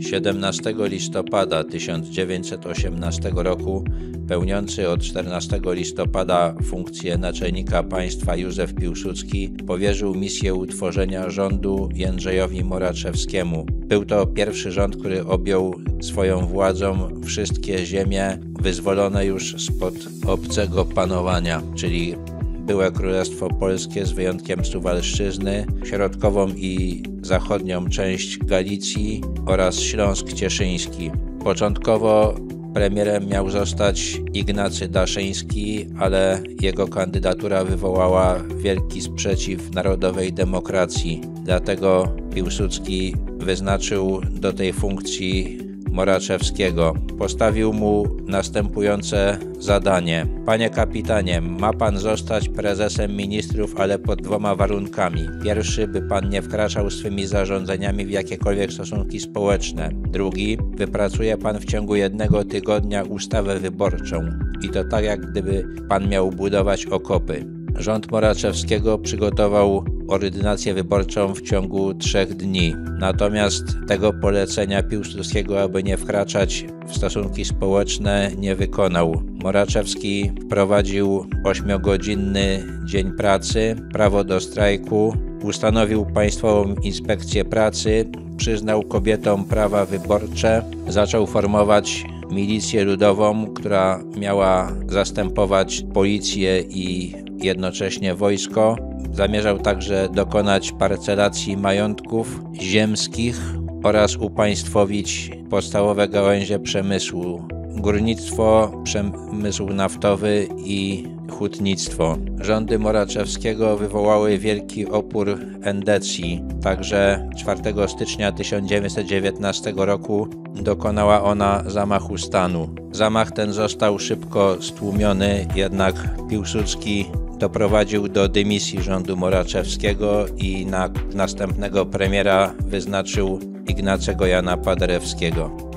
17 listopada 1918 roku pełniący od 14 listopada funkcję naczelnika państwa Józef Piłsudski powierzył misję utworzenia rządu Jędrzejowi Moraczewskiemu. Był to pierwszy rząd, który objął swoją władzą wszystkie ziemie wyzwolone już spod obcego panowania, czyli byłe Królestwo Polskie z wyjątkiem Suwalszczyzny, środkową i zachodnią część Galicji oraz Śląsk Cieszyński. Początkowo premierem miał zostać Ignacy Daszyński, ale jego kandydatura wywołała wielki sprzeciw narodowej demokracji. Dlatego Piłsudski wyznaczył do tej funkcji Moraczewskiego. Postawił mu następujące zadanie. Panie kapitanie, ma pan zostać prezesem ministrów, ale pod dwoma warunkami. Pierwszy, by pan nie wkraczał swymi zarządzeniami w jakiekolwiek stosunki społeczne. Drugi, wypracuje pan w ciągu jednego tygodnia ustawę wyborczą. I to tak, jak gdyby pan miał budować okopy. Rząd Moraczewskiego przygotował ordynację wyborczą w ciągu trzech dni. Natomiast tego polecenia Piłsudskiego, aby nie wkraczać w stosunki społeczne, nie wykonał. Moraczewski wprowadził ośmiogodzinny dzień pracy, prawo do strajku, ustanowił Państwową Inspekcję Pracy, przyznał kobietom prawa wyborcze, zaczął formować milicję ludową, która miała zastępować policję i jednocześnie wojsko. Zamierzał także dokonać parcelacji majątków ziemskich oraz upaństwowić podstawowe gałęzie przemysłu górnictwo, przemysł naftowy i hutnictwo. Rządy Moraczewskiego wywołały wielki opór endecji. Także 4 stycznia 1919 roku dokonała ona zamachu stanu. Zamach ten został szybko stłumiony, jednak Piłsudski doprowadził do dymisji rządu Moraczewskiego i na następnego premiera wyznaczył Ignacego Jana Paderewskiego.